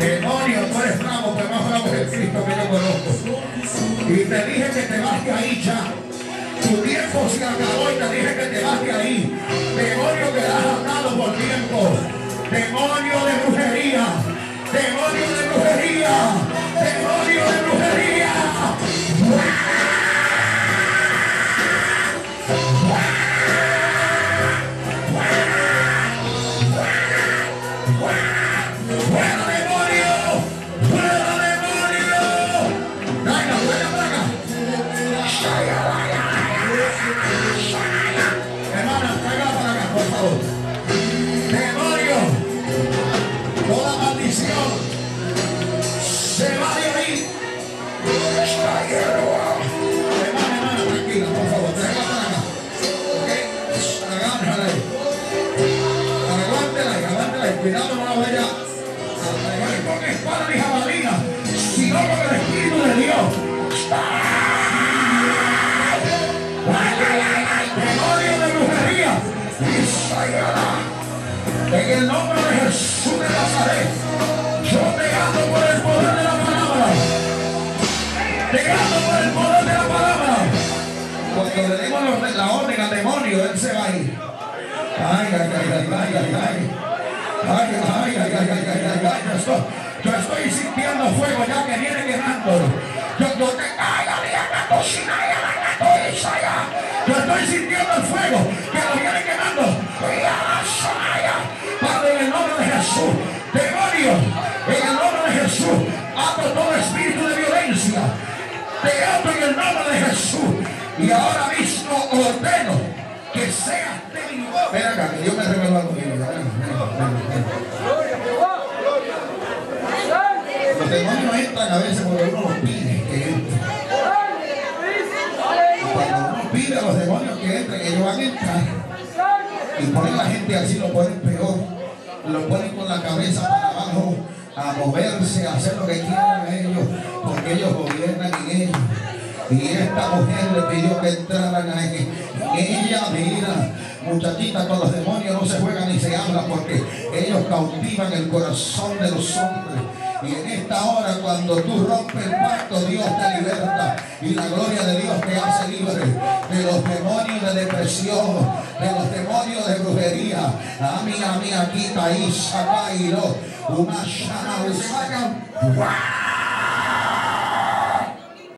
Demonio, tú eres bravo, pero más bravo es el Cristo que yo conozco. Y te dije que te vas de ahí ya. Tu tiempo se acabó y te dije que te vas de ahí. Cuidado, no la vaya a con espada ni jabalina, sino con el Espíritu En el nombre de Jesús de Nazaret, yo te gano por el poder de la palabra. Te gano por el poder de la palabra. Cuando le dimos la orden al demonio, él se va a ir. Ay, ay, ay, ay, ay, ay, ay. Ay, ay, ay, ay, ay, ay, ay. Yo estoy, yo estoy sintiendo fuego ya que viene quemando. Yo, yo te ay, ay, cocina, ay. Yo estoy sintiendo el fuego Y ahora mismo ordeno que seas derribado. Ven acá, que Dios me reveló algo. Ven. Los demonios entran a veces porque uno los pide que entren. Cuando uno pide a los demonios que entren, ellos van a entrar. Y ponen la gente así, lo ponen peor. Lo ponen con la cabeza para abajo, a moverse, a hacer lo que quieran ellos. Y esta mujer le pidió que entraran a ella. Mira, muchachita, con los demonios no se juega ni se habla porque ellos cautivan el corazón de los hombres. Y en esta hora, cuando tú rompes el pacto, Dios te liberta. Y la gloria de Dios te hace libre de los demonios de depresión, de los demonios de brujería. A mí, a mí, aquí, Taís, Cairo, una llama, usaca. ¡Guau!